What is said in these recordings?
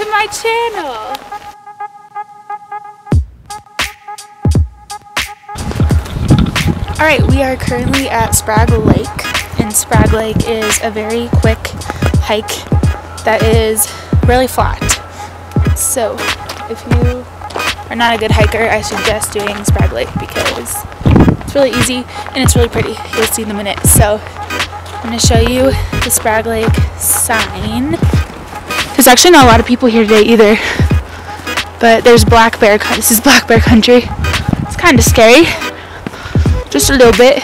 to my channel. Alright, we are currently at Sprague Lake, and Sprague Lake is a very quick hike that is really flat. So, if you are not a good hiker, I suggest doing Sprague Lake because it's really easy and it's really pretty. You'll see in a minute. So, I'm going to show you the Sprague Lake sign. Actually not a lot of people here today either. But there's black bear. This is black bear country. It's kind of scary. Just a little bit.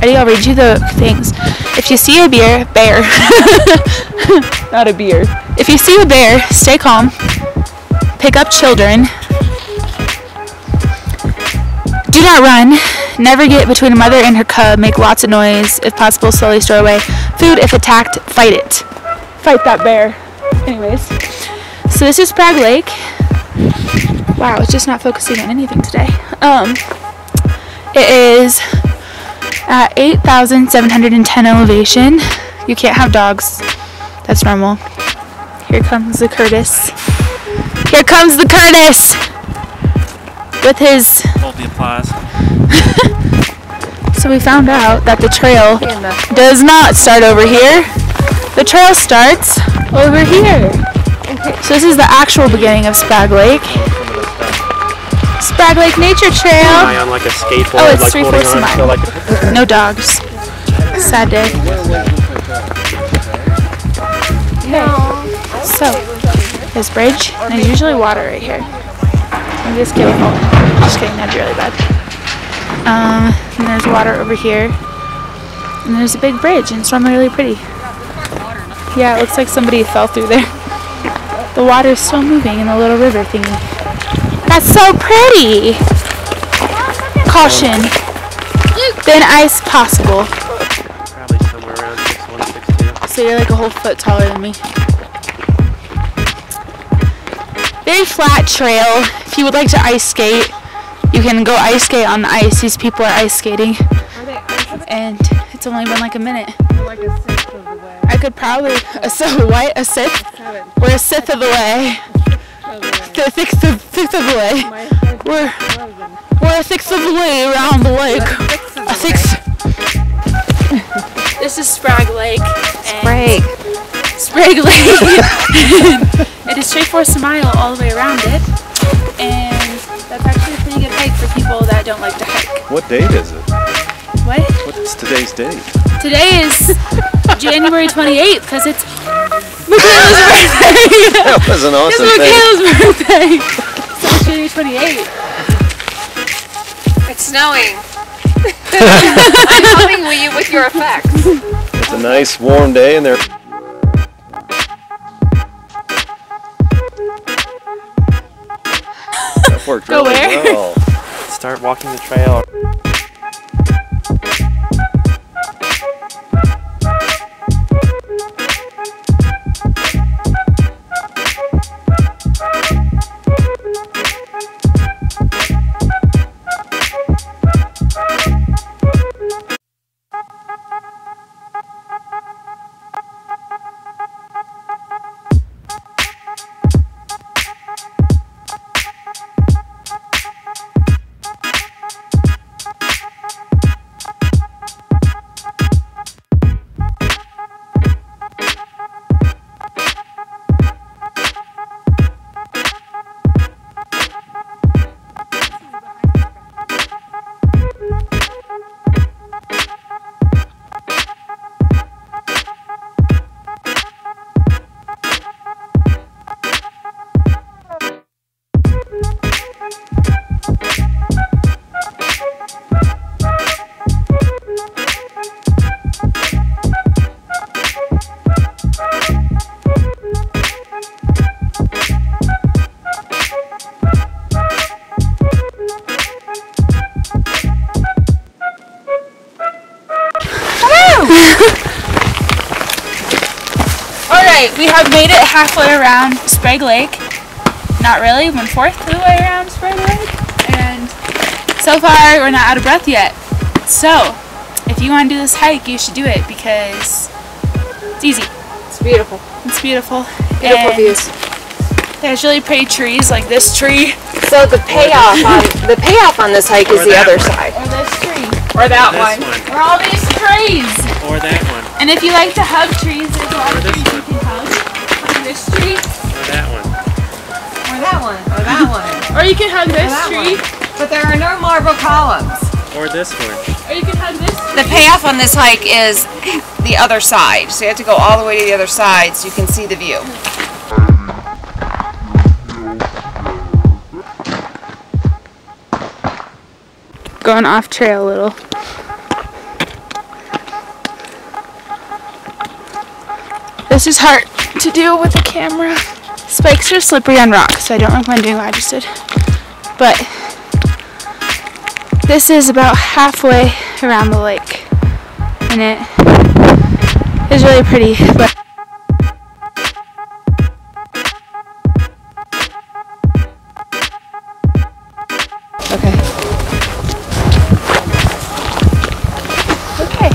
Ready? I'll read you the things. If you see a bear, bear, not a beer. If you see a bear, stay calm. Pick up children. Do not run. Never get between a mother and her cub. Make lots of noise. If possible, slowly store away. Food, if attacked, fight it. Fight that bear. Anyways, so this is Sprague Lake. Wow, it's just not focusing on anything today. Um, it is at 8,710 elevation. You can't have dogs. That's normal. Here comes the Curtis. Here comes the Curtis! With his... Hold the applause. so we found out that the trail does not start over here. The trail starts over here. So this is the actual beginning of Sprague Lake. Sprague Lake Nature Trail. On like a skateboard, Oh, it's like three fourths a mile. like No dogs. Sad day. Okay. So, this bridge, and there's usually water right here. I'm just kidding. Just kidding. That'd be really bad. Um, and there's water over here. And there's a big bridge, and it's really pretty. Yeah, it looks like somebody fell through there. The water is still moving in the little river thingy. That's so pretty! Caution. Thin ice possible. probably somewhere around 6'1", 6'2". So you're like a whole foot taller than me. Very flat trail. If you would like to ice skate, you can go ice skate on the ice. These people are ice skating. And it's only been like a minute. Could probably a so what a sixth. Seven We're a sixth of the way. of the way. Sixth of sixth of the way. We're we're a sixth of the way around the lake. Sixth of A the sixth. this is Sprague Lake. Sprague. Sprague Lake. it is straight for a mile all the way around it, and that's actually a pretty good hike for people that don't like to hike. What date is it? What? What is today's date? Today is January 28th because it's Michaela's birthday. That was an it's awesome thing. Michaela's birthday. So it's January 28th. It's snowing. I'm helping you with your effects. It's a nice warm day and they're That worked Go really where? well. Start walking the trail. Made it halfway around Sprague Lake. Not really, one fourth of the way around Sprague Lake. And so far, we're not out of breath yet. So, if you want to do this hike, you should do it because it's easy. It's beautiful. It's beautiful. Beautiful and views. There's really pretty trees like this tree So the payoff on the payoff on this hike is the other one. side. or this tree Or that This one. one. or all these trees. Or that one. And if you like to hug trees, there's a lot of trees you can hug. Like this tree, Or that one. Or that one, or that one. or you can hug this that tree, But there are no marble columns. Or this one. or you can hug this. The payoff on this hike is the other side. So you have to go all the way to the other side so you can see the view. Going off trail a little. This is hard to do with the camera. Spikes are slippery on rocks, so I don't recommend doing what I just did. But this is about halfway around the lake, and it is really pretty. But okay. Okay.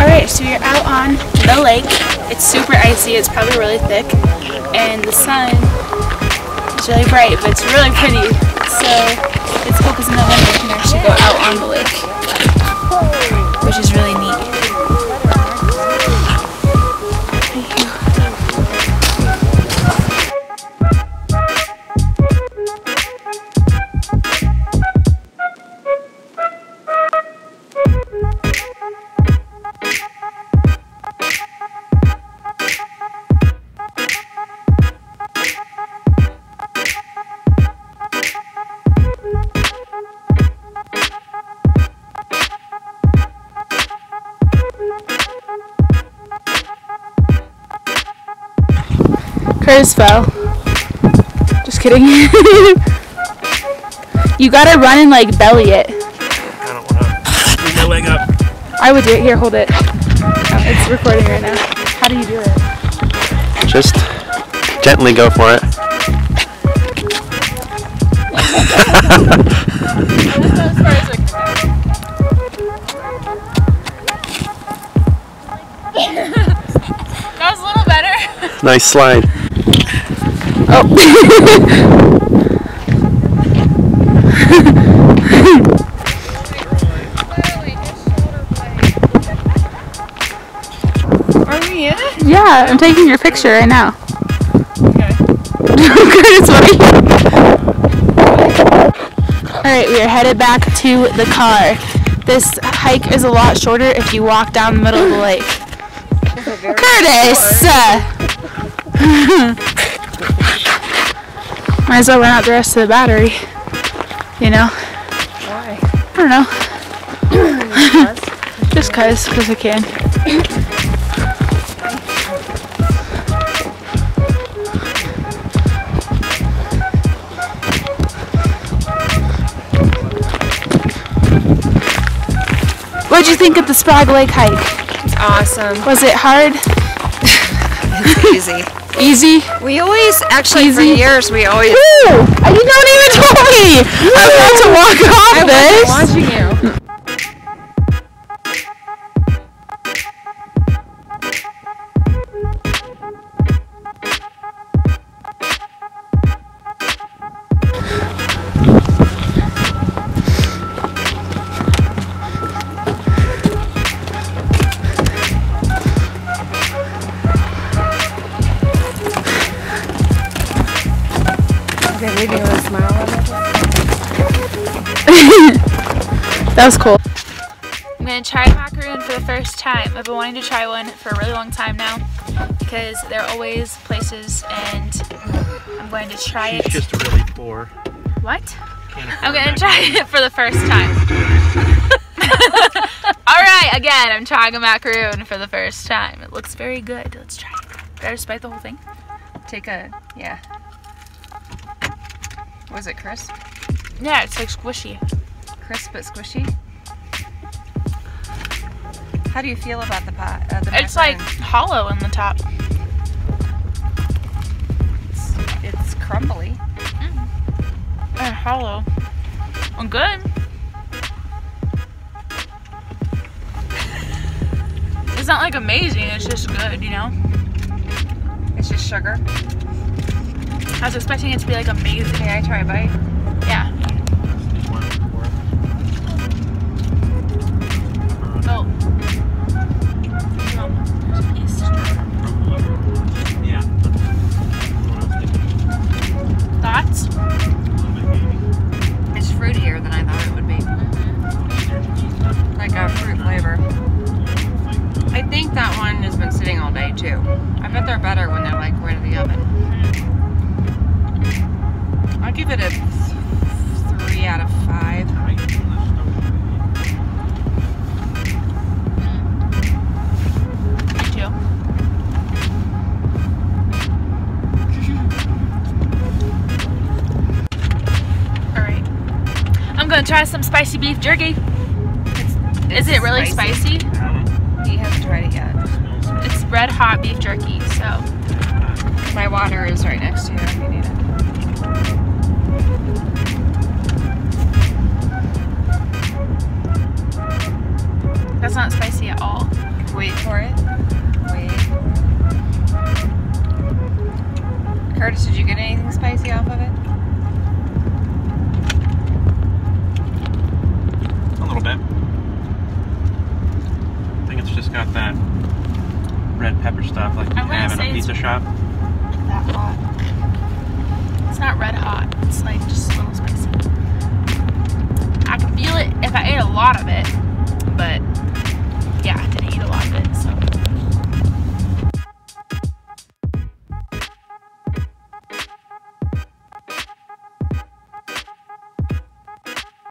Alright, so you're out on the lake. It's super icy, it's probably really thick, and the sun is really bright, but it's really pretty. So it's cool because in the winter you can actually go out on the lake, which is really neat. Curtis fell. Just kidding. you gotta run and like belly it. I don't want to. Move my leg up. I would do it. Here, hold it. Oh, it's recording right now. How do you do it? Just gently go for it. That was a little better. Nice slide. Are we in it? Yeah, I'm taking your picture right now. Okay. it's funny. Alright, we are headed back to the car. This hike is a lot shorter if you walk down the middle of the lake. Curtis! Might as well run out the rest of the battery. You know? Why? I don't know. Just cause, cause I can. What'd you think of the Sprague Lake hike? It's awesome. Was it hard? Easy. Easy? We always, actually, for years, we always. Ooh! You don't even told me! I'm about to walk off this! Watching you. Okay, maybe you want to smile a That was cool. I'm gonna try macaroon for the first time. I've been wanting to try one for a really long time now because there are always places and I'm going to try it. She's just really poor. What? I'm gonna try it for the first time. Alright, again, I'm trying a macaroon for the first time. It looks very good. Let's try it. Did I just bite the whole thing? Take a, yeah. Was it crisp? Yeah, it's like squishy. Crisp but squishy? How do you feel about the pot? Uh, the It's like hollow in the top. It's, it's crumbly. And hollow. I'm good. It's not like amazing, it's just good, you know? It's just sugar. I was expecting it to be like amazing. May I try a bite? Yeah. Oh. There's a piece. Yeah. Thoughts? It's fruitier than I thought it would be. Mm-hmm. Like a fruit flavor. I think that one has been sitting all day too. I bet they're better when they're like right in the oven. Gonna try some spicy beef jerky. Is it really spicy? He hasn't tried it yet. It's red hot beef jerky, so My water is right next to you if you need it. that's not spicy at all. Wait for it. Wait. Curtis, did you get anything spicy off of it? stuff, like you have in a pizza shop. That hot. It's not red hot. It's like just a little spicy. I can feel it if I ate a lot of it, but yeah, I didn't eat a lot of it, so.